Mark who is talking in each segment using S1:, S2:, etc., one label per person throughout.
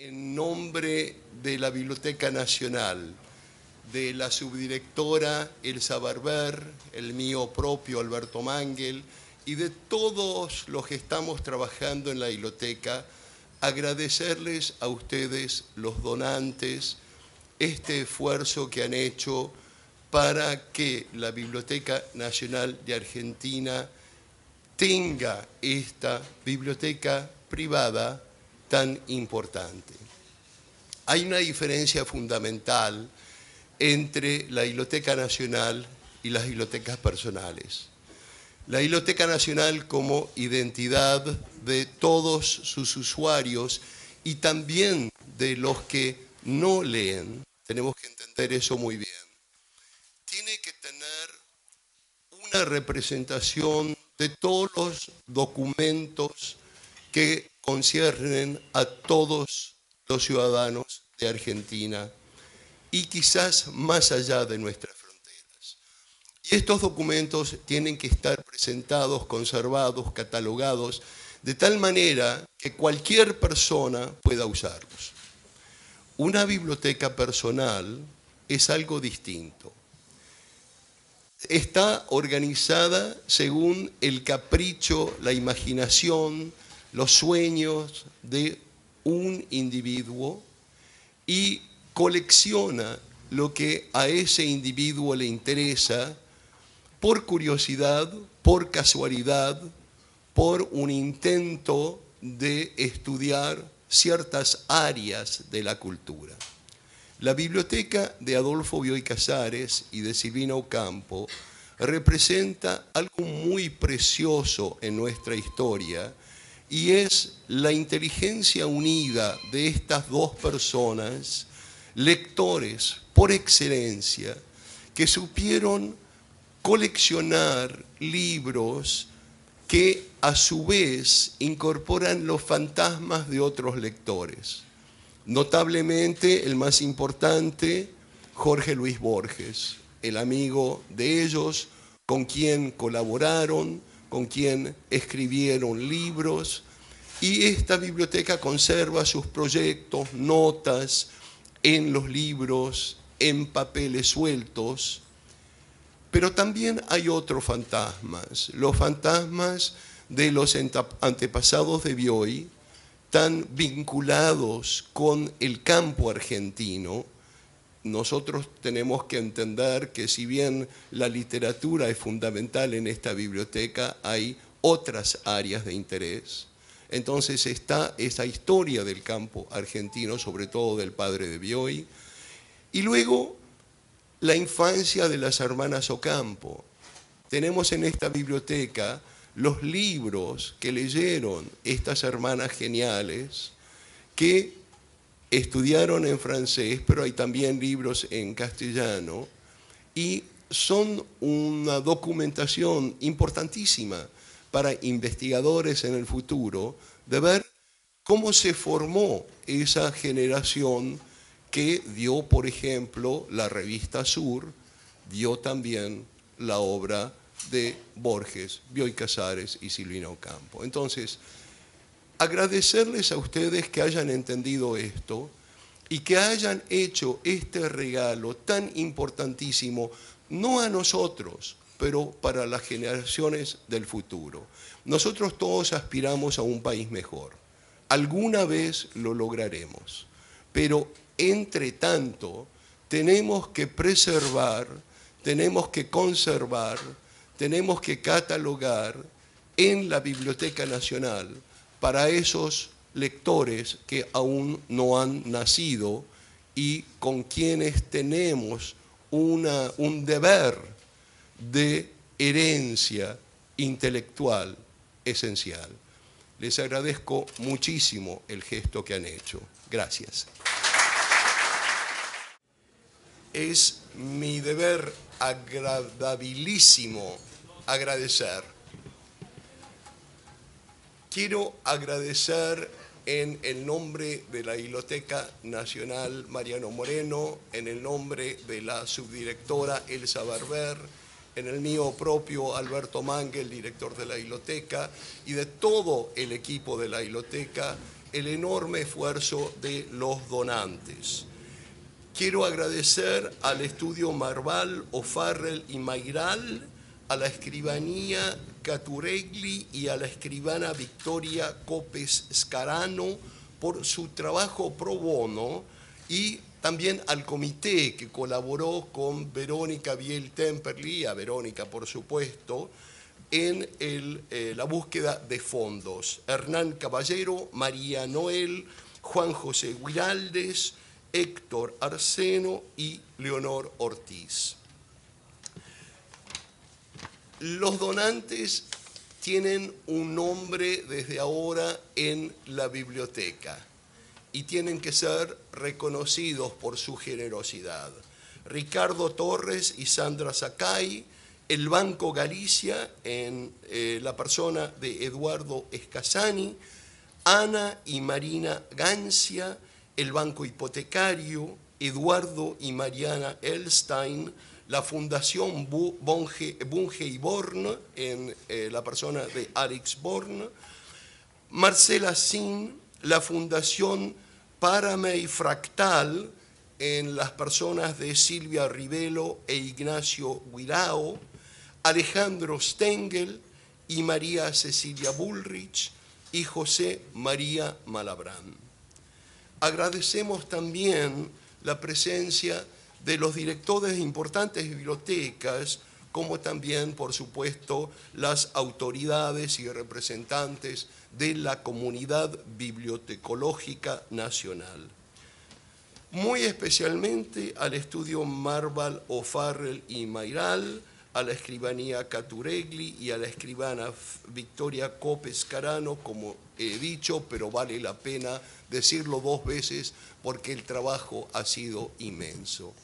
S1: En nombre de la Biblioteca Nacional, de la subdirectora Elsa Barber, el mío propio Alberto Mangel y de todos los que estamos trabajando en la biblioteca, agradecerles a ustedes, los donantes, este esfuerzo que han hecho para que la Biblioteca Nacional de Argentina tenga esta biblioteca privada tan importante. Hay una diferencia fundamental entre la Biblioteca Nacional y las bibliotecas personales. La Biblioteca Nacional como identidad de todos sus usuarios y también de los que no leen, tenemos que entender eso muy bien, tiene que tener una representación de todos los documentos que conciernen a todos los ciudadanos de Argentina y quizás más allá de nuestras fronteras. Y estos documentos tienen que estar presentados, conservados, catalogados, de tal manera que cualquier persona pueda usarlos. Una biblioteca personal es algo distinto. Está organizada según el capricho, la imaginación, los sueños de un individuo y colecciona lo que a ese individuo le interesa por curiosidad, por casualidad, por un intento de estudiar ciertas áreas de la cultura. La biblioteca de Adolfo Bioy Casares y de Silvina Ocampo representa algo muy precioso en nuestra historia y es la inteligencia unida de estas dos personas, lectores por excelencia, que supieron coleccionar libros que a su vez incorporan los fantasmas de otros lectores. Notablemente el más importante, Jorge Luis Borges, el amigo de ellos, con quien colaboraron, con quien escribieron libros, y esta biblioteca conserva sus proyectos, notas en los libros, en papeles sueltos, pero también hay otros fantasmas, los fantasmas de los antepasados de Bioy, tan vinculados con el campo argentino, nosotros tenemos que entender que si bien la literatura es fundamental en esta biblioteca, hay otras áreas de interés. Entonces está esa historia del campo argentino, sobre todo del padre de Bioy, y luego la infancia de las hermanas Ocampo. Tenemos en esta biblioteca los libros que leyeron estas hermanas geniales que estudiaron en francés, pero hay también libros en castellano, y son una documentación importantísima para investigadores en el futuro de ver cómo se formó esa generación que dio, por ejemplo, la revista Sur, dio también la obra de Borges, Bioy Casares y Silvina Ocampo. Entonces, agradecerles a ustedes que hayan entendido esto y que hayan hecho este regalo tan importantísimo, no a nosotros, pero para las generaciones del futuro. Nosotros todos aspiramos a un país mejor. Alguna vez lo lograremos, pero entre tanto tenemos que preservar, tenemos que conservar, tenemos que catalogar en la Biblioteca Nacional para esos lectores que aún no han nacido y con quienes tenemos un deber de herencia intelectual esencial. Les agradezco muchísimo el gesto que han hecho. Gracias. Es mi deber agradabilísimo agradecer Quiero agradecer en el nombre de la Biblioteca Nacional Mariano Moreno, en el nombre de la subdirectora Elsa Barber, en el mío propio Alberto Mangel, director de la biblioteca, y de todo el equipo de la biblioteca, el enorme esfuerzo de los donantes. Quiero agradecer al estudio Marval, O'Farrell y Mayral, a la escribanía Caturegli y a la escribana Victoria Copes Scarano por su trabajo pro bono y también al comité que colaboró con Verónica Biel Temperley, a Verónica por supuesto, en eh, la búsqueda de fondos. Hernán Caballero, María Noel, Juan José Guiraldes, Héctor Arseno y Leonor Ortiz. Los donantes tienen un nombre desde ahora en la biblioteca y tienen que ser reconocidos por su generosidad. Ricardo Torres y Sandra Sakai, el Banco Galicia en eh, la persona de Eduardo Escasani, Ana y Marina Gancia, el Banco Hipotecario, Eduardo y Mariana Elstein, la Fundación Bunge, y Born en eh, la persona de Alex Born, Marcela Sin, la Fundación Paramey Fractal en las personas de Silvia Rivelo e Ignacio Guirao, Alejandro Stengel y María Cecilia Bullrich y José María Malabrán. Agradecemos también la presencia de los directores de importantes bibliotecas, como también, por supuesto, las autoridades y representantes de la comunidad bibliotecológica nacional. Muy especialmente al estudio Marval, O'Farrell y Mayral, a la escribanía Caturegli y a la escribana Victoria Copes Carano, como he dicho, pero vale la pena decirlo dos veces porque el trabajo ha sido inmenso.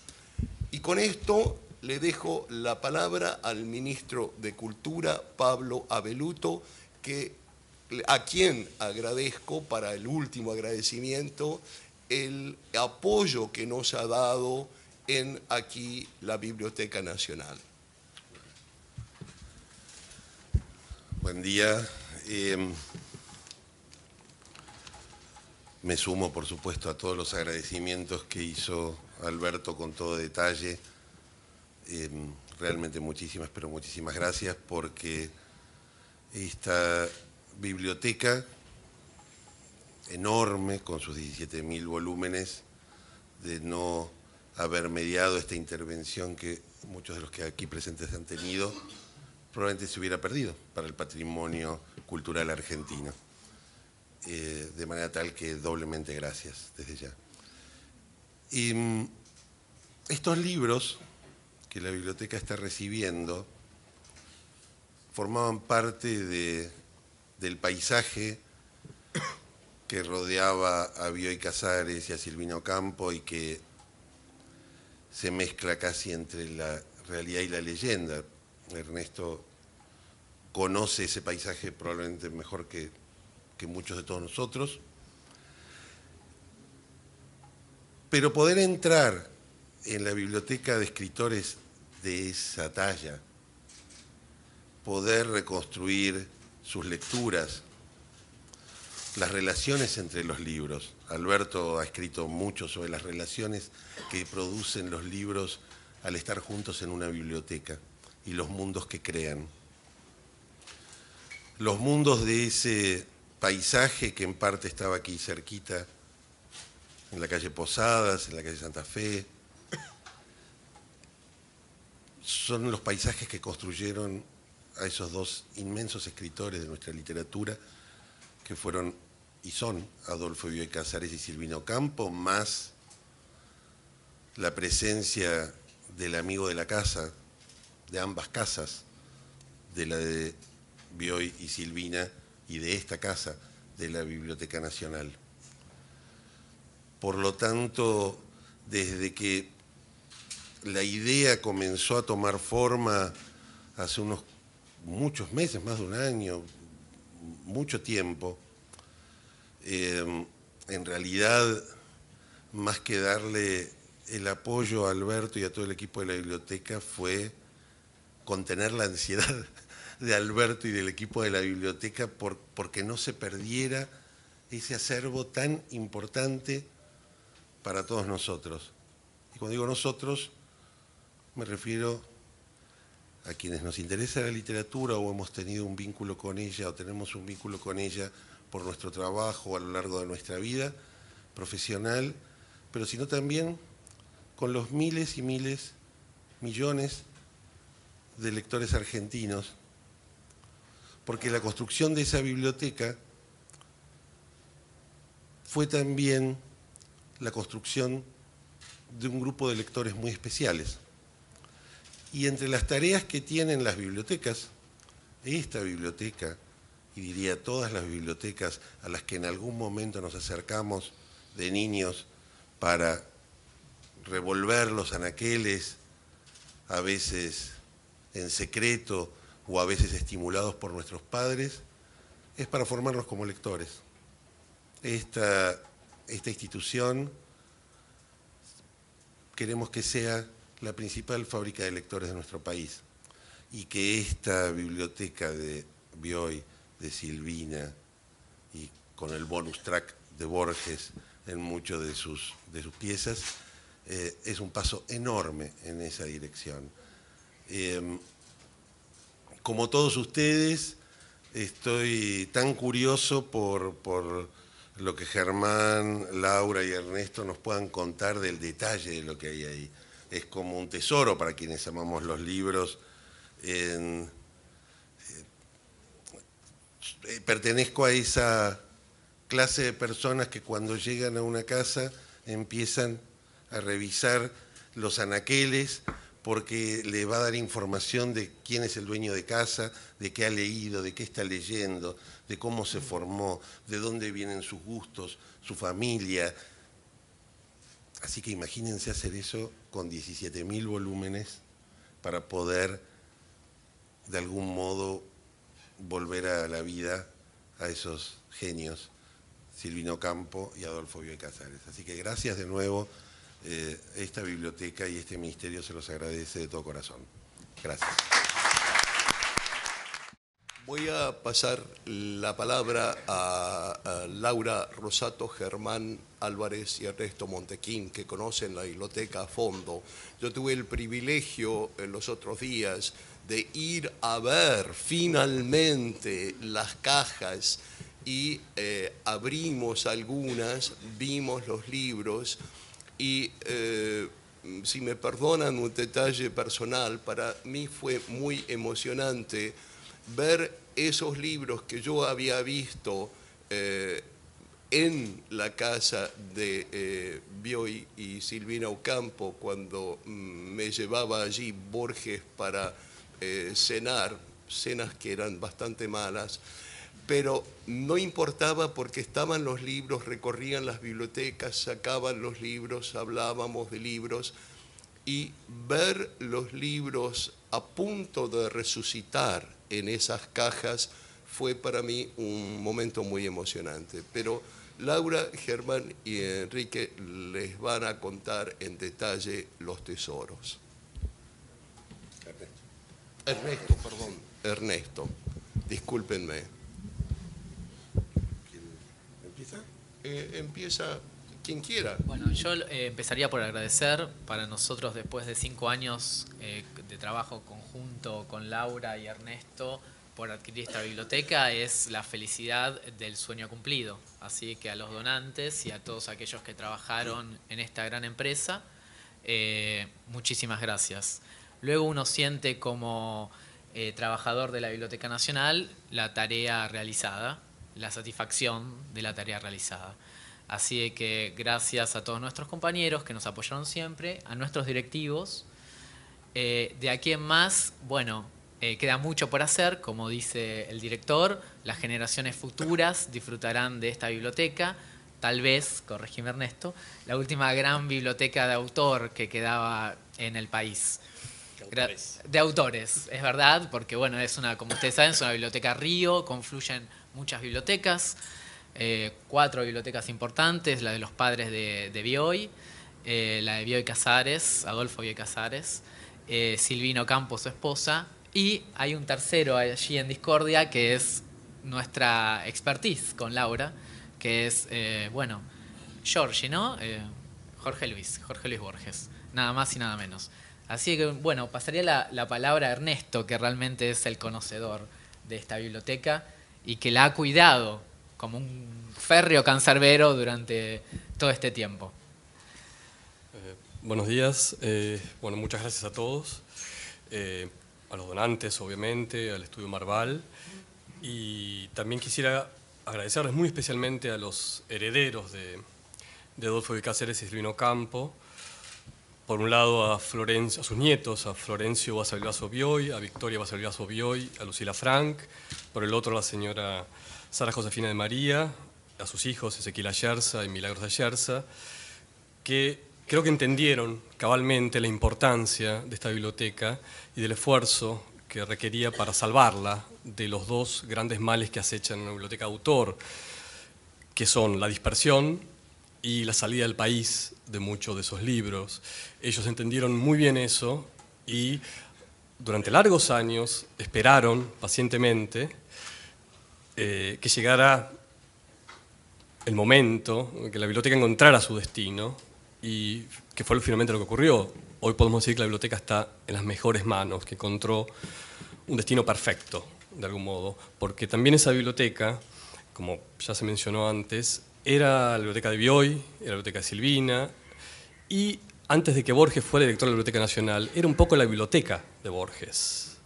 S1: Y con esto le dejo la palabra al ministro de Cultura, Pablo Abeluto, que a quien agradezco para el último agradecimiento el apoyo que nos ha dado en aquí la Biblioteca Nacional.
S2: Buen día. Em, me sumo, por supuesto, a todos los agradecimientos que hizo Alberto con todo detalle. Em, realmente muchísimas, pero muchísimas gracias porque esta biblioteca enorme, con sus 17.000 volúmenes, de no haber mediado esta intervención que muchos de los que aquí presentes han tenido, probablemente se hubiera perdido para el patrimonio cultural argentino. Eh, de manera tal que doblemente gracias desde ya. Y mm, estos libros que la biblioteca está recibiendo formaban parte de del paisaje que rodeaba a Bioy Casares y a Silvino Campo y que se mezcla casi entre la realidad y la leyenda. Ernesto conoce ese paisaje probablemente mejor que, que muchos de todos nosotros. Pero poder entrar en la biblioteca de escritores de esa talla, poder reconstruir sus lecturas, las relaciones entre los libros. Alberto ha escrito mucho sobre las relaciones que producen los libros al estar juntos en una biblioteca y los mundos que crean. Los mundos de ese paisaje que en parte estaba aquí cerquita, en la calle Posadas, en la calle Santa Fe, son los paisajes que construyeron a esos dos inmensos escritores de nuestra literatura, que fueron y son Adolfo Bioy Casares y Silvino Campo, más la presencia del amigo de la casa, de ambas casas, de la de Bioy y Silvina, y de esta casa, de la Biblioteca Nacional. Por lo tanto, desde que la idea comenzó a tomar forma hace unos muchos meses, más de un año, mucho tiempo, eh, en realidad, más que darle el apoyo a Alberto y a todo el equipo de la biblioteca, fue contener la ansiedad de Alberto y del equipo de la biblioteca por, porque no se perdiera ese acervo tan importante para todos nosotros. Y cuando digo nosotros, me refiero a quienes nos interesa la literatura o hemos tenido un vínculo con ella o tenemos un vínculo con ella por nuestro trabajo a lo largo de nuestra vida profesional, pero sino también con los miles y miles, millones de lectores argentinos, porque la construcción de esa biblioteca fue también la construcción de un grupo de lectores muy especiales. Y entre las tareas que tienen las bibliotecas, esta biblioteca, y diría todas las bibliotecas a las que en algún momento nos acercamos de niños para revolver los anaqueles, a veces en secreto o a veces estimulados por nuestros padres, es para formarnos como lectores. Esta, esta institución queremos que sea la principal fábrica de lectores de nuestro país y que esta biblioteca de Bioy, de Silvina y con el bonus track de Borges en muchas de sus, de sus piezas, eh, es un paso enorme en esa dirección. Em, como todos ustedes, estoy tan curioso por, por lo que Germán, Laura y Ernesto nos puedan contar del detalle de lo que hay ahí. Es como un tesoro para quienes amamos los libros. Eh, pertenezco a esa clase de personas que cuando llegan a una casa empiezan a revisar los anaqueles porque le va a dar información de quién es el dueño de casa, de qué ha leído, de qué está leyendo, de cómo se formó, de dónde vienen sus gustos, su familia. Así que imagínense hacer eso con 17.000 volúmenes para poder de algún modo volver a la vida a esos genios, Silvino Campo y Adolfo Bioy Casares. Así que gracias de nuevo. Eh, esta biblioteca y este ministerio se los agradece de todo corazón. Gracias.
S1: Voy a pasar la palabra a, Laura Rosato, Germán Álvarez y Ernesto Montequín, que conocen la biblioteca a fondo. Yo tuve el privilegio en los otros días de ir a ver finalmente las cajas y eh, abrimos algunas, vimos los libros y eh, si me perdonan un detalle personal, para mí fue muy emocionante ver esos libros que yo había visto eh, en la casa de eh, Bioy y Silvina Ocampo cuando mm, me llevaba allí Borges para cenar, cenas que eran bastante malas, pero no importaba porque estaban los libros, recorrían las bibliotecas, sacaban los libros, hablábamos de libros, y ver los libros a punto de resucitar en esas cajas fue para mí un momento muy emocionante. Pero Laura, Germán y Enrique les van a contar en detalle los tesoros. Ernesto, perdón, Ernesto, discúlpenme. ¿Empieza? Eh, empieza quien quiera.
S3: Bueno, yo eh, empezaría por agradecer para nosotros después de cinco años eh, de trabajo conjunto con Laura y Ernesto por adquirir esta biblioteca es la felicidad del sueño cumplido. Así que a los donantes y a todos aquellos que trabajaron en esta gran empresa, eh, muchísimas gracias. Luego uno siente como trabajador de la Biblioteca Nacional la tarea realizada, la satisfacción de la tarea realizada. Así que gracias a todos nuestros compañeros que nos apoyaron siempre, a nuestros directivos. Eh, de aquí en más, bueno, eh, queda mucho por hacer, como dice el director, las generaciones futuras disfrutarán de esta biblioteca, tal vez, corregime Ernesto, la última gran biblioteca de autor que quedaba en el país. De autores. de autores, es verdad, porque bueno, es una, como ustedes saben, es una biblioteca río, confluyen muchas bibliotecas. Eh, cuatro bibliotecas importantes, la de los padres de, de Bioy, eh, la de Bioy Casares, Adolfo Bioy Casares, eh, Silvino Campos, su esposa, y hay un tercero allí en Discordia que es nuestra expertise con Laura, que es, bueno, Georgie, ¿no? Jorge Luis, Jorge Luis Borges, nada más y nada menos. Así que, bueno, pasaría la, la palabra a Ernesto, que realmente es el conocedor de esta biblioteca y que la ha cuidado como un férreo cancerbero durante todo este tiempo.
S4: Eh, buenos días, eh, bueno, muchas gracias a todos, eh, a los donantes, obviamente, al Estudio Marval, y también quisiera agradecerles muy especialmente a los herederos de, de Adolfo de Cáceres y Silvino Campo, por un lado a, sus nietos, a Florencio Basavilbaso Bioy, a Victoria Basavilbaso Bioy, a Lucila Frank, por el otro a la señora Sara Josefina de María, a sus hijos Ezequiel Ayerza y Milagros Ayerza, que creo que entendieron cabalmente la importancia de esta biblioteca y del esfuerzo que requería para salvarla de los dos grandes males que acechan una biblioteca autor, que son la dispersión y la salida del país de muchos de esos libros. Ellos entendieron muy bien eso y durante largos años esperaron pacientemente eh, que llegara el momento, que la biblioteca encontrara su destino y que fue finalmente lo que ocurrió. Hoy podemos decir que la biblioteca está en las mejores manos, que encontró un destino perfecto, de algún modo, porque también esa biblioteca, como ya se mencionó antes, era la biblioteca de Bioy, era la biblioteca de Silvina, y antes de que Borges fuera director de la Biblioteca Nacional, era un poco la biblioteca de Borges.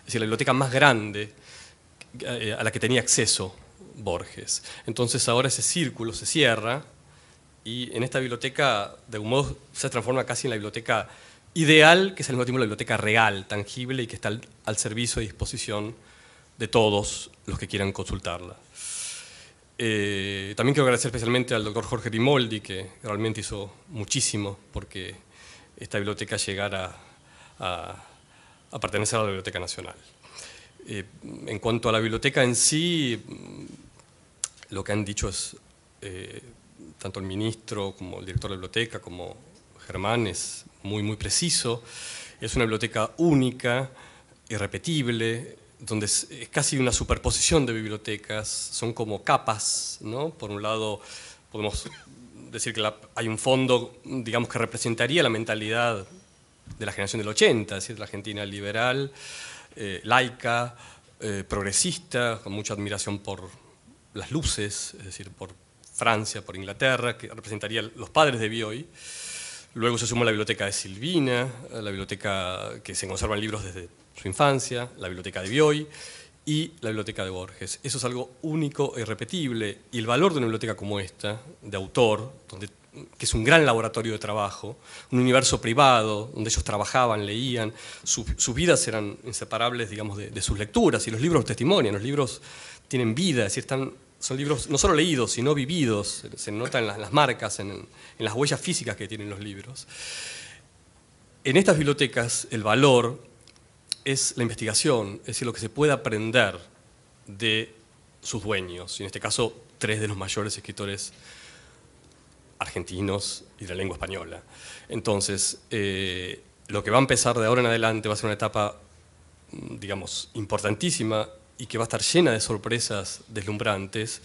S4: Es decir, la biblioteca más grande eh, a la que tenía acceso Borges. Entonces ahora ese círculo se cierra y en esta biblioteca, de algún modo, se transforma casi en la biblioteca ideal, que es al mismo tiempo la biblioteca real, tangible y que está al, servicio y disposición de todos los que quieran consultarla. Eh, también quiero agradecer especialmente al doctor Jorge Rimoldi, que realmente hizo muchísimo porque esta biblioteca llegara a, pertenecer a la Biblioteca Nacional. Eh, en cuanto a la biblioteca en sí, lo que han dicho es, eh, tanto el ministro como el director de la biblioteca, como Germán, es muy, muy preciso. Es una biblioteca única, irrepetible, donde es, casi una superposición de bibliotecas, son como capas, ¿no? Por un lado, podemos decir que la, hay un fondo, digamos, que representaría la mentalidad de la generación del 80, es decir, la Argentina liberal, eh, laica, eh, progresista, con mucha admiración por las luces, es decir, por Francia, por Inglaterra, que representaría los padres de Bioy. Luego se sumó la biblioteca de Silvina, la biblioteca que se conservan libros desde su infancia, la biblioteca de Bioy y la biblioteca de Borges. Eso es algo único e irrepetible. Y el valor de una biblioteca como esta, de autor, que es un gran laboratorio de trabajo, un universo privado, donde ellos trabajaban, leían, su, sus vidas eran inseparables, digamos, de, sus lecturas, y los libros testimonian, los libros tienen vida, es decir, están, son libros no solo leídos, sino vividos, se notan las, las marcas, en, en las huellas físicas que tienen los libros. En estas bibliotecas, el valor es la investigación, es decir, lo que se puede aprender de sus dueños, y en este caso tres de los mayores escritores argentinos y de la lengua española. Entonces, eh, lo que va a empezar de ahora en adelante va a ser una etapa, digamos, importantísima y que va a estar llena de sorpresas deslumbrantes,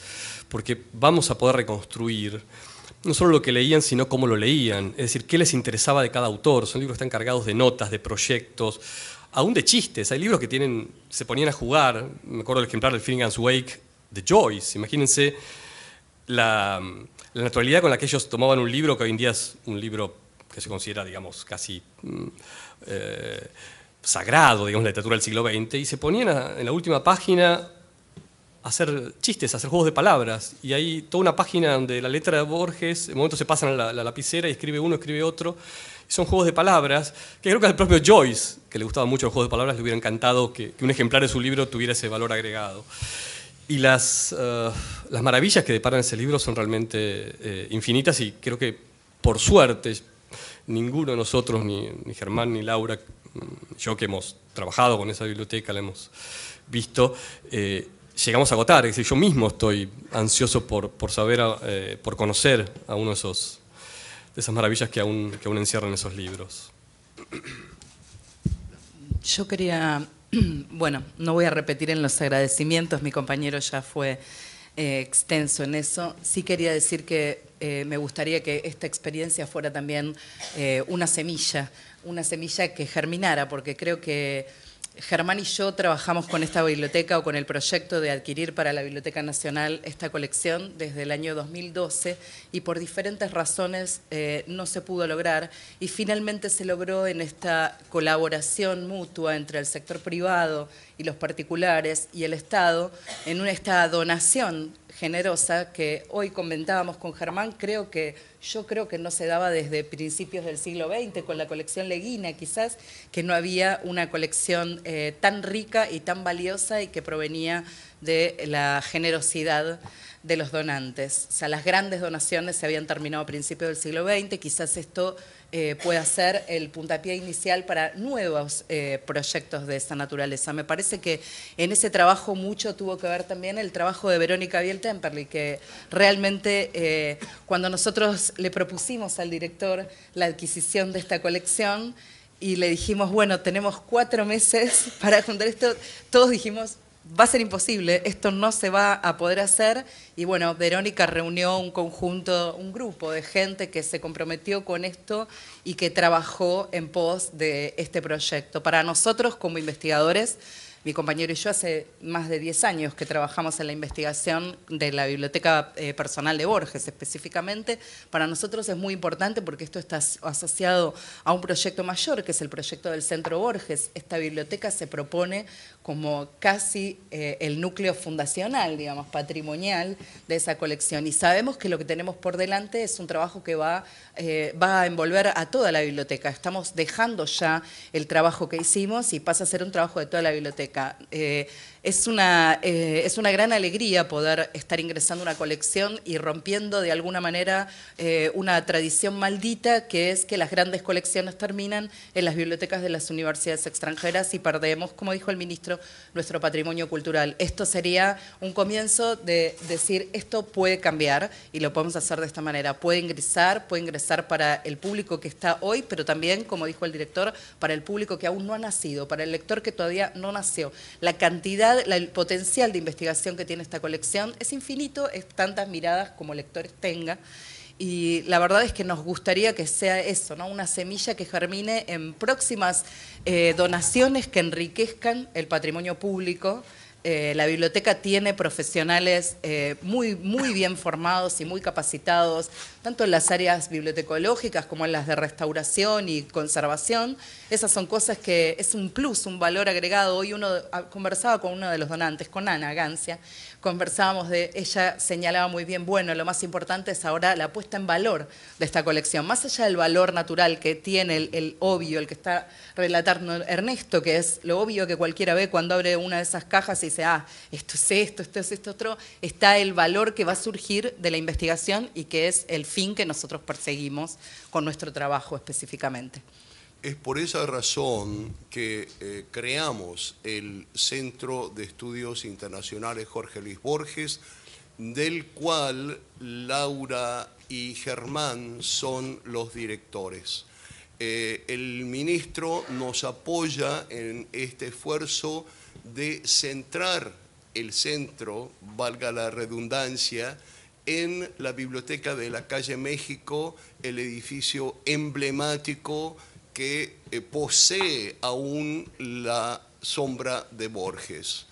S4: porque vamos a poder reconstruir no solo lo que leían, sino cómo lo leían, es decir, qué les interesaba de cada autor. Son libros que están cargados de notas, de proyectos, aún de chistes. Hay libros que tienen, se ponían a jugar. Me acuerdo del ejemplar del Finnegan's Wake de Joyce. Imagínense la, la, naturalidad con la que ellos tomaban un libro que hoy en día es un libro que se considera, digamos, casi eh, sagrado, digamos, la literatura del siglo XX, y se ponían en la última página a hacer chistes, a hacer juegos de palabras. Y hay toda una página donde la letra de Borges, en momento se pasan a la, la lapicera y escribe uno, escribe otro son juegos de palabras, que creo que al propio Joyce, que le gustaba mucho los juegos de palabras, le hubiera encantado que, un ejemplar de su libro tuviera ese valor agregado. Y las, uh, las maravillas que deparan ese libro son realmente eh, infinitas y creo que, por suerte, ninguno de nosotros, ni, Germán ni Laura, yo que hemos trabajado con esa biblioteca, la hemos visto, eh, llegamos a agotar. Es decir, yo mismo estoy ansioso por, por saber, por conocer a uno de esos de esas maravillas que aún, que aún encierran esos libros.
S5: Yo quería, bueno, no voy a repetir en los agradecimientos, mi compañero ya fue eh, extenso en eso. Sí quería decir que eh, me gustaría que esta experiencia fuera también eh, una semilla, una semilla que germinara, porque creo que Germán y yo trabajamos con esta biblioteca o con el proyecto de adquirir para la Biblioteca Nacional esta colección desde el año 2012 y por diferentes razones eh, no se pudo lograr y finalmente se logró en esta colaboración mutua entre el sector privado y los particulares y el Estado en una, esta donación generosa que hoy comentábamos con Germán, creo que yo creo que no se daba desde principios del siglo XX con la colección Leguina, quizás que no había una colección eh, tan rica y tan valiosa y que provenía de la generosidad de los donantes. O sea, las grandes donaciones se habían terminado a principios del siglo XX, quizás esto eh, pueda ser el puntapié inicial para nuevos eh, proyectos de esa naturaleza. Me parece que en ese trabajo mucho tuvo que ver también el trabajo de Verónica Biel-Temperley, que realmente eh, cuando nosotros le propusimos al director la adquisición de esta colección y le dijimos, bueno, tenemos cuatro meses para juntar esto, todos dijimos, va a ser imposible, esto no se va a poder hacer. Y bueno, Verónica reunió un conjunto, un grupo de gente que se comprometió con esto y que trabajó en pos de este proyecto. Para nosotros como investigadores, mi compañero y yo hace más de 10 años que trabajamos en la investigación de la biblioteca eh, personal de Borges específicamente. Para nosotros es muy importante porque esto está asociado a un proyecto mayor, que es el proyecto del Centro Borges. Esta biblioteca se propone como casi eh, el núcleo fundacional, digamos, patrimonial de esa colección. Y sabemos que lo que tenemos por delante es un trabajo que va, eh, va a envolver a toda la biblioteca. Estamos dejando ya el trabajo que hicimos y pasa a ser un trabajo de toda la biblioteca. Eh, es una, eh, es una gran alegría poder estar ingresando una colección y rompiendo de alguna manera eh, una tradición maldita que es que las grandes colecciones terminan en las bibliotecas de las universidades extranjeras y perdemos, como dijo el ministro, nuestro patrimonio cultural. Esto sería un comienzo de decir esto puede cambiar y lo podemos hacer de esta manera. Puede ingresar, puede ingresar para el público que está hoy, pero también, como dijo el director, para el público que aún no ha nacido, para el lector que todavía no nació. La cantidad el potencial de investigación que tiene esta colección es infinito, es tantas miradas como lectores tenga. Y la verdad es que nos gustaría que sea eso, ¿no? una semilla que germine en próximas eh, donaciones que enriquezcan el patrimonio público eh, la biblioteca tiene profesionales eh, muy, muy bien formados y muy capacitados, tanto en las áreas bibliotecológicas como en las de restauración y conservación. Esas son cosas que es un plus, un valor agregado. Hoy uno ah, conversaba con uno de los donantes, con Ana Gancia, conversábamos de, ella señalaba muy bien, bueno, lo más importante es ahora la puesta en valor de esta colección, más allá del valor natural que tiene el, obvio, el que está relatando Ernesto, que es lo obvio que cualquiera ve cuando abre una de esas cajas y dice, ah, esto es esto, esto es esto otro, está el valor que va a surgir de la investigación y que es el fin que nosotros perseguimos con nuestro trabajo específicamente.
S1: Es por esa razón que eh, creamos el Centro de Estudios Internacionales Jorge Luis Borges, del cual Laura y Germán son los directores. Eh, el ministro nos apoya en este esfuerzo de centrar el centro, valga la redundancia, en la biblioteca de la calle México, el edificio emblemático que eh, posee aún la sombra de Borges.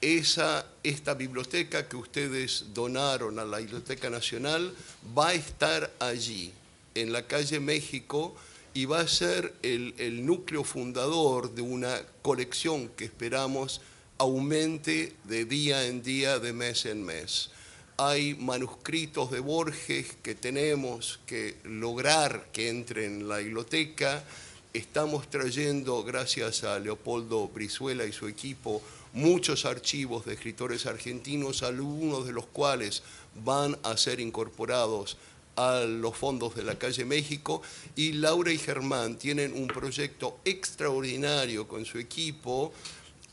S1: Esa, esta biblioteca que ustedes donaron a la Biblioteca Nacional va a estar allí, en la calle México, y va a ser el, el núcleo fundador de una colección que esperamos aumente de día en día, de mes en mes hay manuscritos de Borges que tenemos que lograr que entren en la biblioteca. Estamos trayendo, gracias a Leopoldo Brizuela y su equipo, muchos archivos de escritores argentinos, algunos de los cuales van a ser incorporados a los fondos de la calle México y Laura y Germán tienen un proyecto extraordinario con su equipo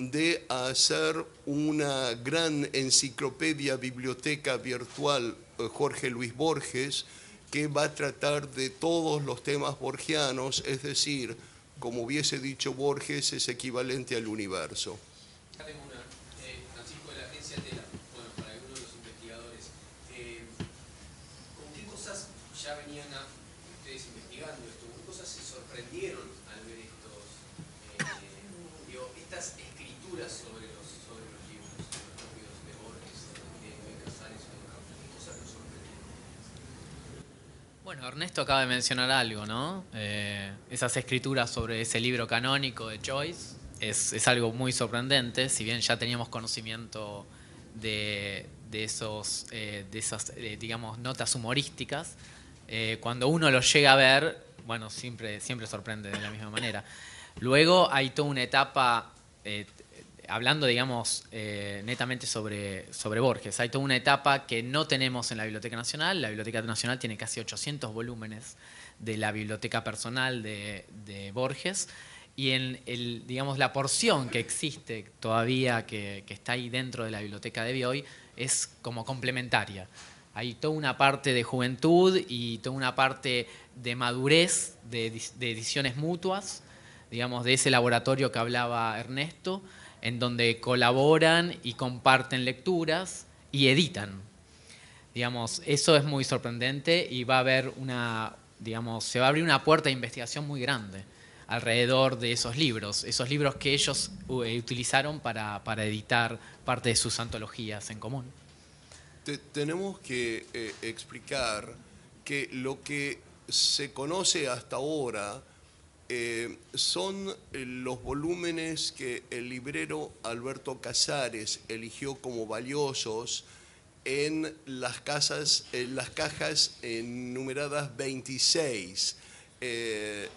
S1: de hacer una gran enciclopedia, biblioteca virtual eh, Jorge Luis Borges, que va a tratar de todos los temas borgianos, es decir, como hubiese dicho Borges, es equivalente al universo.
S6: Ya venían a ustedes investigando esto, ¿qué cosas se sorprendieron al ver estos eh, de los escrituras sobre los, sobre los libros, los propios de Borges, de, Casares? ¿Qué cosas lo sorprenden?
S3: Bueno, Ernesto acaba de mencionar algo, ¿no? Eh, esas escrituras sobre ese libro canónico de Joyce es, es algo muy sorprendente, si bien ya teníamos conocimiento de, de esos, eh, de esas, eh, digamos, notas humorísticas, eh, cuando uno lo llega a ver, bueno, siempre, siempre sorprende de la misma manera. Luego hay toda una etapa, eh, hablando, digamos, eh, netamente sobre, sobre Borges, hay toda una etapa que no tenemos en la Biblioteca Nacional. La Biblioteca Nacional tiene casi 800 volúmenes de la biblioteca personal de, de Borges. Y en el, digamos, la porción que existe todavía, que, está ahí dentro de la biblioteca de Bioy, es como complementaria. Hay toda una parte de juventud y toda una parte de madurez, de, de ediciones mutuas, digamos, de ese laboratorio que hablaba Ernesto, en donde colaboran y comparten lecturas y editan. Digamos, eso es muy sorprendente y va a haber una, digamos, se va a abrir una puerta de investigación muy grande alrededor de esos libros, esos libros que ellos eh, utilizaron para, para editar parte de sus antologías en común.
S1: Te- tenemos que eh, explicar que lo que se conoce hasta ahora eh, son eh, los volúmenes que el librero Alberto Casares eligió como valiosos en las, casas, en las cajas numeradas 26. Eh,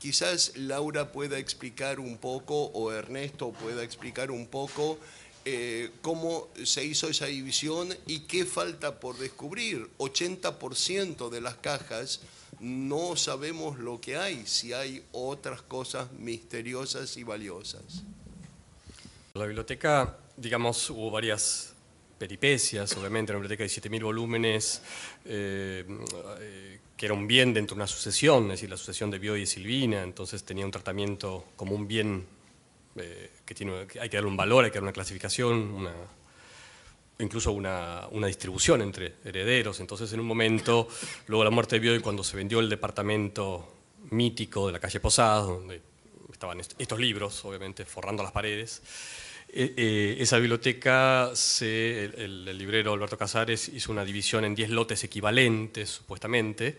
S1: quizás Laura pueda explicar un poco, o Ernesto pueda explicar un poco, cómo se hizo esa división y qué falta por descubrir. 80% de las cajas no sabemos lo que hay, si hay otras cosas misteriosas y valiosas.
S4: La biblioteca, digamos, hubo varias peripecias, obviamente, una biblioteca de 7.000 volúmenes, eh, eh, que era un bien dentro de una sucesión, es decir, la sucesión de Bioy y Silvina, entonces tenía un tratamiento como un bien eh, que, tiene, hay que darle un valor, hay que darle una clasificación, una, incluso una, distribución entre herederos. Entonces, en un momento, luego la muerte de Bioy, cuando se vendió el departamento mítico de la calle Posadas, donde estaban est- estos libros, obviamente, forrando las paredes, eh, eh, esa biblioteca, el, librero Alberto Casares hizo una división en 10 lotes equivalentes, supuestamente,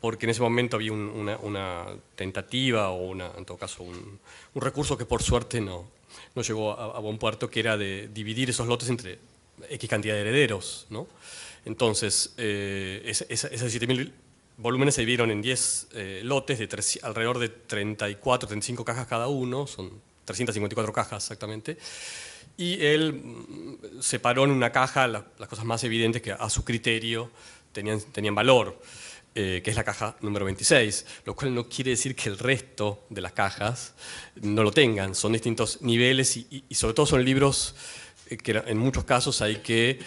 S4: porque en ese momento había un- una, tentativa o en todo caso un recurso que por suerte no, no llegó a, a buen puerto, que era de dividir esos lotes entre X cantidad de herederos. ¿no? Entonces, eh, esa- esa- esas 7.000 volúmenes se dividieron en 10 eh, lotes de alrededor de 34, 35 cajas cada uno, son 354 cajas exactamente. Y él mm, separó en una caja la- las cosas más evidentes que a su criterio tenían, tenían valor, eh, que es la caja número 26, lo cual no quiere decir que el resto de las cajas no lo tengan, son distintos niveles y, sobre todo son libros eh, que en muchos casos hay que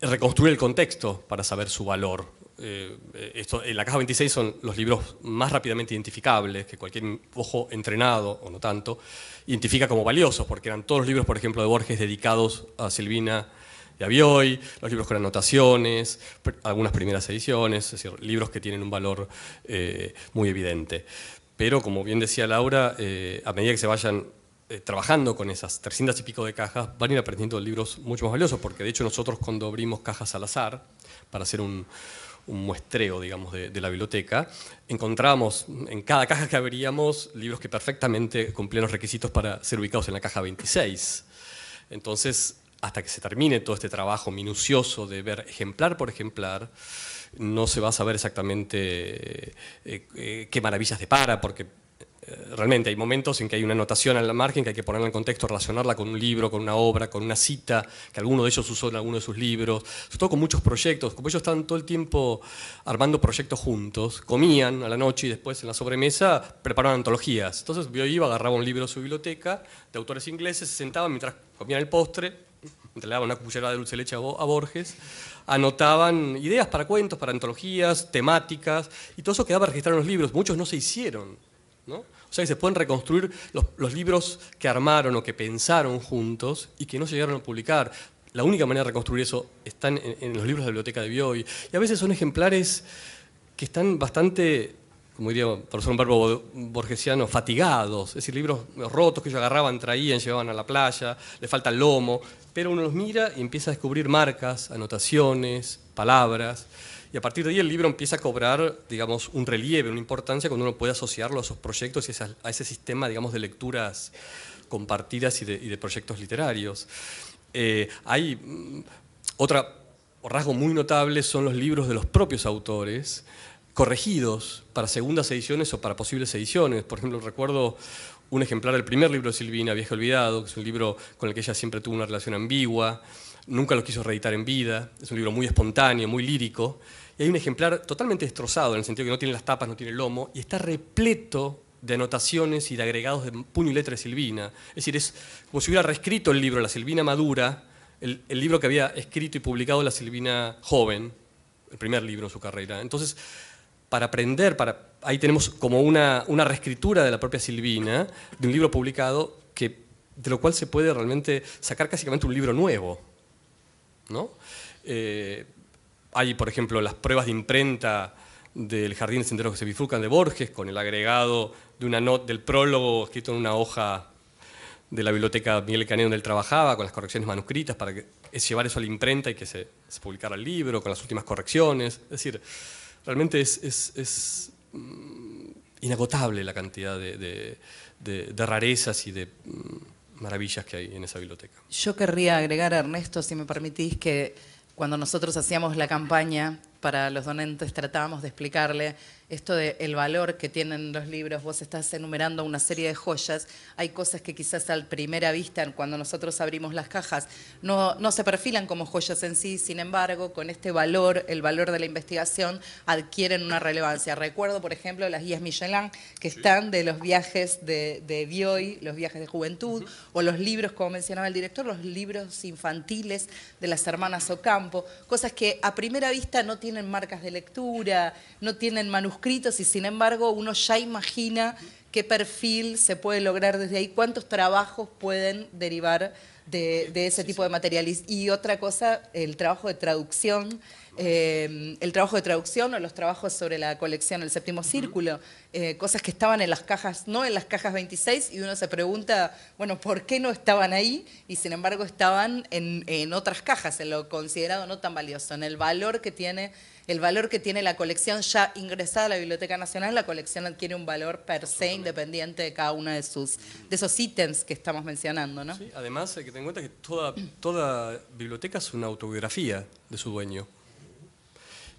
S4: reconstruir el contexto para saber su valor. Eh, eh, esto, en la caja 26 son los libros más rápidamente identificables, que cualquier ojo entrenado, o no tanto, identifica como valiosos, porque eran todos los libros, por ejemplo, de Borges dedicados a Silvina y a Bioy, los libros con anotaciones, algunas primeras ediciones, es decir, libros que tienen un valor eh, muy evidente. Pero, como bien decía Laura, eh, a medida que se vayan eh, trabajando con esas 300 y pico de cajas, van a ir aprendiendo libros mucho más valiosos, porque de hecho nosotros cuando abrimos cajas al azar, para hacer un, un muestreo, digamos, de, de la biblioteca, encontramos en cada caja que abríamos libros que perfectamente cumplían los requisitos para ser ubicados en la caja 26. Entonces, hasta que se termine todo este trabajo minucioso de ver ejemplar por ejemplar, no se va a saber exactamente eh, eh, qué maravillas depara, porque eh, realmente hay momentos en que hay una anotación al margen que hay que ponerla en contexto, relacionarla con un libro, con una obra, con una cita que alguno de ellos usó en alguno de sus libros, sobre todo con muchos proyectos, como ellos estaban todo el tiempo armando proyectos juntos, comían a la noche y después en la sobremesa preparaban antologías. Entonces yo iba, agarraba un libro de su biblioteca de autores ingleses, se sentaban mientras comían el postre, le daban una cucharada de dulce leche a Bo- a Borges, anotaban ideas para cuentos, para antologías, temáticas, y todo eso quedaba registrado en los libros. Muchos no se hicieron. O sea que se pueden reconstruir los, los libros que armaron o que pensaron juntos y que no se llegaron a publicar. La única manera de reconstruir eso está en, en los libros de la biblioteca de Bioy. Y a veces son ejemplares que están bastante como diría, por usar un verbo borgesiano, fatigados, es decir, libros rotos que ellos agarraban, traían, llevaban a la playa, le falta el lomo, pero uno los mira y empieza a descubrir marcas, anotaciones, palabras, y a partir de ahí el libro empieza a cobrar, digamos, un relieve, una importancia cuando uno puede asociarlo a esos proyectos y a ese sistema, digamos, de lecturas compartidas y de, proyectos literarios. Eh, hay mm, otro rasgo muy notable son los libros de los propios autores, corregidos para segundas ediciones o para posibles ediciones. Por ejemplo, recuerdo un ejemplar del primer libro de Silvina, Viejo Olvidado, que es un libro con el que ella siempre tuvo una relación ambigua, nunca lo quiso reeditar en vida, es un libro muy espontáneo, muy lírico, y hay un ejemplar totalmente destrozado, en el sentido que no tiene las tapas, no tiene el lomo, y está repleto de anotaciones y de agregados de puño y letra de Silvina. Es decir, es como si hubiera reescrito el libro La Silvina Madura, el, el libro que había escrito y publicado La Silvina Joven, el primer libro en su carrera. Entonces, para aprender, ahí tenemos como una, una reescritura de la propia Silvina, de un libro publicado, que, de lo cual se puede realmente sacar casi un libro nuevo. ¿no? Eh, hay, por ejemplo, las pruebas de imprenta del Jardín de Senderos que se bifurcan de Borges, con el agregado de una nota del prólogo escrito en una hoja de la biblioteca Miguel Cané donde él trabajaba, con las correcciones manuscritas, para llevar eso a la imprenta y que se, se publicara el libro, con las últimas correcciones. Es decir, realmente es, mm, inagotable la cantidad de, de rarezas y de mm, maravillas que hay en esa biblioteca.
S5: Yo querría agregar, Ernesto, si me permitís, que cuando nosotros hacíamos la campaña para los donantes tratábamos de explicarle esto del el valor que tienen los libros. Vos estás enumerando una serie de joyas. Hay cosas que quizás a primera vista, cuando nosotros abrimos las cajas, no, no se perfilan como joyas en sí. Sin embargo, con este valor, el valor de la investigación, adquieren una relevancia. Recuerdo, por ejemplo, las guías Michelin que están de los viajes de, de Bioy, los viajes de juventud, o los libros, como mencionaba el director, los libros infantiles de las hermanas Ocampo. Cosas que a primera vista no tienen marcas de lectura, no tienen manuscritos y sin embargo uno ya imagina qué perfil se puede lograr desde ahí, cuántos trabajos pueden derivar de, de ese tipo de materiales. Y otra cosa, el trabajo de traducción, eh, el trabajo de traducción o los trabajos sobre la colección El Séptimo Círculo, eh, cosas que estaban en las cajas, no en las cajas 26, y uno se pregunta, bueno, ¿por qué no estaban ahí? Y sin embargo estaban en, en otras cajas, en lo considerado no tan valioso, en el valor que tiene el valor que tiene la colección ya ingresada a la Biblioteca Nacional, la colección adquiere un valor per se independiente de cada uno de, sus, de esos ítems que estamos mencionando. ¿no?
S4: Sí, además hay que tener en cuenta que toda, toda biblioteca es una autobiografía de su dueño.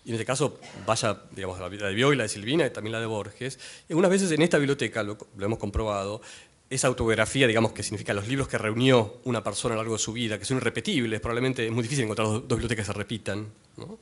S4: Y en este caso, vaya, digamos, la de Bioy, la de Silvina y también la de Borges. Y algunas veces en esta biblioteca, lo, lo hemos comprobado, esa autobiografía, digamos, que significa los libros que reunió una persona a lo largo de su vida, que son irrepetibles, probablemente es muy difícil encontrar dos, dos bibliotecas que se repitan. ¿no?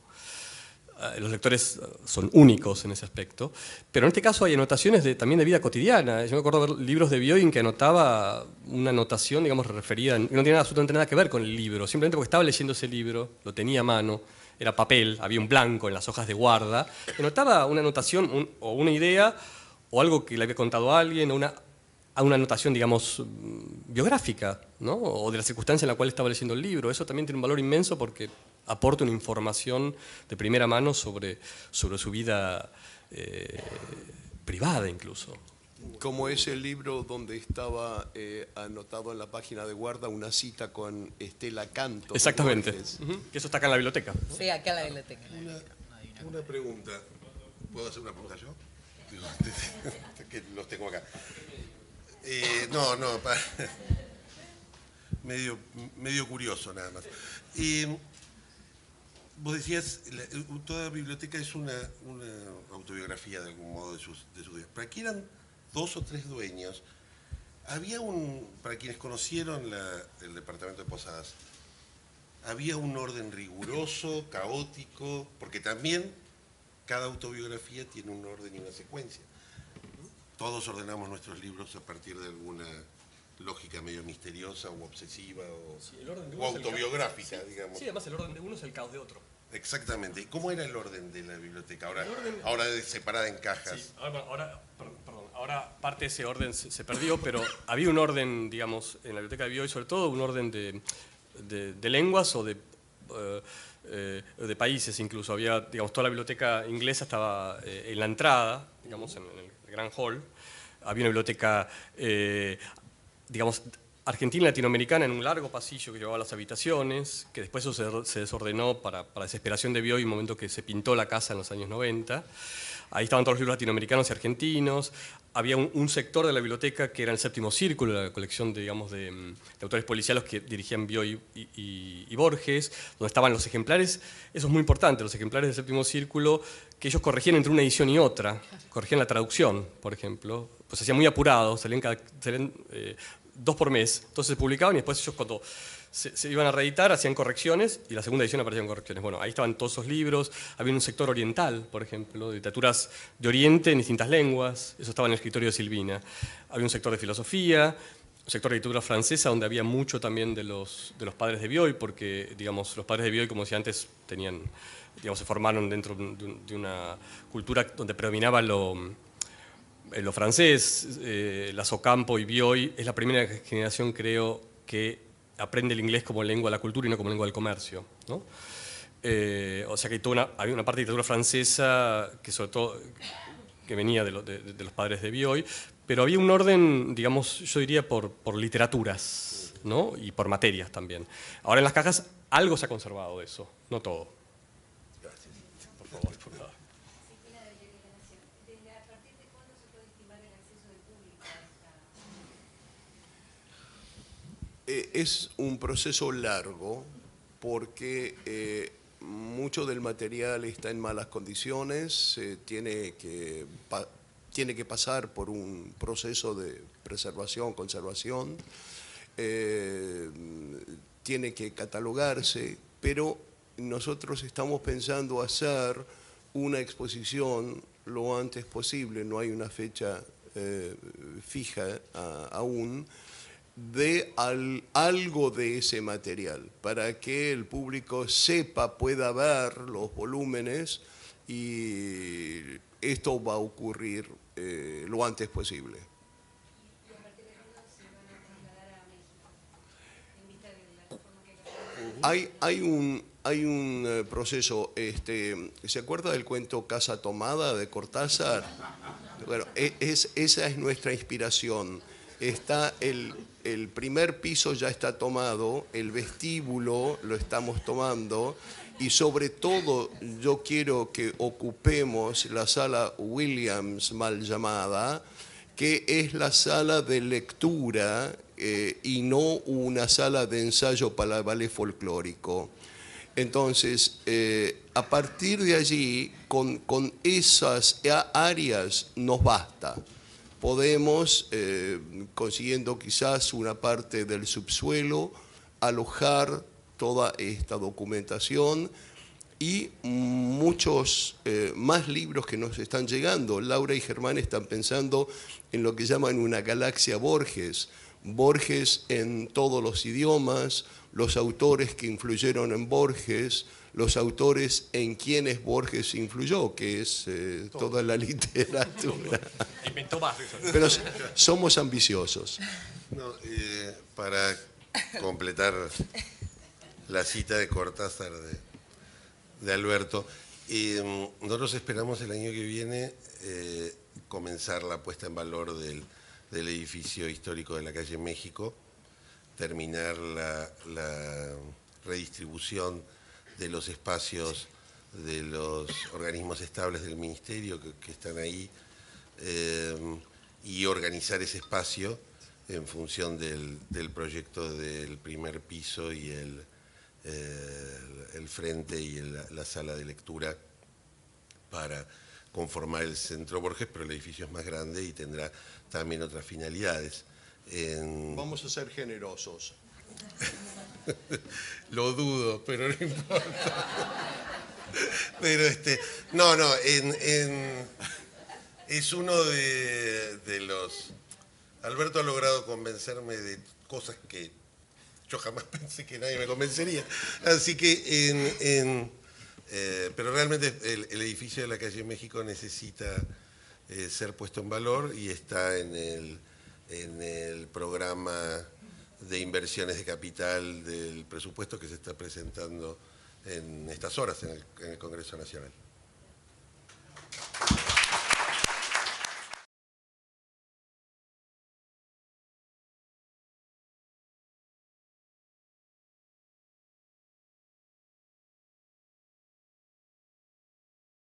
S4: Eh, los lectores son únicos en ese aspecto, pero en este caso hay anotaciones de, también de vida cotidiana. Yo me acuerdo de ver libros de Bioin que anotaba una anotación, digamos, referida, que no tiene absolutamente nada que ver con el libro, simplemente porque estaba leyendo ese libro, lo tenía a mano, era papel, había un blanco en las hojas de guarda, anotaba una anotación o una idea o algo que le había contado a alguien, una, a una anotación, digamos, biográfica, ¿no? o de la circunstancia en la cual estaba leyendo el libro. Eso también tiene un valor inmenso porque aporta una información de primera mano sobre, sobre su vida eh, privada incluso.
S1: Como es el libro donde estaba eh, anotado en la página de guarda una cita con Estela Canto.
S4: Exactamente. Uh -huh. Eso está acá en la biblioteca.
S5: Sí, acá en la biblioteca.
S2: Una, una pregunta. ¿Puedo hacer una pregunta yo? que los tengo acá. Eh, no, no, para, medio, medio curioso nada más. Eh, vos decías, la, toda biblioteca es una, una, autobiografía de algún modo de sus, de sus días. Para aquí eran dos o tres dueños. Había un, para quienes conocieron la, el departamento de Posadas, había un orden riguroso, caótico, porque también cada autobiografía tiene un orden y una secuencia. Todos ordenamos nuestros libros a partir de alguna lógica medio misteriosa o obsesiva o,
S4: sí, de
S2: o autobiográfica,
S4: sí,
S2: digamos.
S4: Sí, además el orden de uno es el caos de otro.
S2: Exactamente. ¿Y cómo era el orden de la biblioteca? Ahora, orden... ahora separada en cajas.
S4: Sí, ahora, ahora, perdón, ahora parte de ese orden se, se, perdió, pero había un orden, digamos, en la biblioteca de Bioy, sobre todo un orden de, de, de lenguas o de, eh, eh, de países incluso. Había, digamos, toda la biblioteca inglesa estaba eh, en la entrada, digamos, en, en el gran hall. Había una biblioteca, eh, digamos, argentina y latinoamericana en un largo pasillo que llevaba a las habitaciones, que después eso se, se desordenó para, para desesperación de Bioy un momento que se pintó la casa en los años 90. Ahí estaban todos los libros latinoamericanos y argentinos. Había un, un sector de la biblioteca que era el séptimo círculo, la colección de, digamos, de, mm, de autores policiales que dirigían Bioy y, y- y Borges, donde estaban los ejemplares, eso es muy importante, los ejemplares del séptimo círculo, que ellos corregían entre una edición y otra, corregían la traducción, por ejemplo, pues hacían muy apurado, salían, cada, salían, eh, dos por mes, entonces se publicaban y después ellos cuando se, iban a reeditar hacían correcciones y la segunda edición aparecían correcciones. Bueno, ahí estaban todos esos libros, había un sector oriental, por ejemplo, de literaturas de Oriente en distintas lenguas, eso estaba en el escritorio de Silvina. Había un sector de filosofía, un sector de literatura francesa donde había mucho también de los, de los padres de Bioy, porque digamos, los padres de Bioy, como decía antes, tenían, digamos, se formaron dentro de, un- de una cultura donde predominaba lo, eh, lo francés, eh, Campo y Bioy, es la primera generación, creo, que aprende el inglés como lengua de la cultura y no como lengua del comercio. ¿no? Eh, o sea que toda una, había una parte de literatura francesa que sobre todo que venía de, lo- de- de los padres de Bioy, pero había un orden, digamos, yo diría por, por literaturas ¿no? y por materias también. Ahora en las cajas algo se ha conservado de eso, no todo. Por favor, por favor.
S7: ¿Desde a partir de cuándo se puede estimar el acceso del público a esta?
S1: Eh, es un proceso largo porque eh, mucho del material está en malas condiciones, tiene que, tiene que pasar por un proceso de preservación, conservación, eh, tiene que catalogarse, pero nosotros estamos pensando hacer una exposición lo antes posible, no hay una fecha fija aún, de al- algo de ese material, para que el público sepa, pueda ver los volúmenes y esto va a ocurrir eh, lo antes posible.
S7: Hay,
S1: hay un, hay un eh, proceso, este, ¿se acuerda del cuento Casa Tomada de Cortázar? Bueno, e- es, esa es nuestra inspiración. Está el, el primer piso ya está tomado, el vestíbulo lo estamos tomando y sobre todo yo quiero que ocupemos la sala Williams mal llamada, que es la sala de lectura eh, y no una sala de ensayo para el ballet folclórico. Entonces, eh, a partir de allí, con, con esas áreas nos basta. Podemos, eh, consiguiendo quizás una parte del subsuelo, alojar toda esta documentación y muchos eh, más libros que nos están llegando. Laura y Germán están pensando en lo que llaman una galaxia Borges. Borges en todos los idiomas, los autores que influyeron en Borges, los autores en quienes Borges influyó, que es eh, toda la literatura.
S4: Inventó más.
S1: Pero somos ambiciosos.
S2: No, eh, para completar la cita de Cortázar de, de Alberto, eh, nosotros esperamos el año que viene eh, comenzar la puesta en valor del, del edificio histórico de la calle México, terminar la, la redistribución de los espacios de los organismos estables del ministerio que, que están ahí eh, y organizar ese espacio en función del, del proyecto del primer piso y el, eh, el frente y el- la sala de lectura para conformar el centro Borges, pero el edificio es más grande y tendrá también otras finalidades. En-
S1: Vamos a ser generosos.
S2: Lo dudo, pero no importa. Pero este, no, no, es uno de, los. Alberto ha logrado convencerme de cosas que yo jamás pensé que nadie me convencería. Así que, eh, pero realmente el, el edificio de la calle México necesita eh, ser puesto en valor y está en el, en el programa de inversiones de capital del presupuesto que se está presentando en estas horas en el- Congreso Nacional.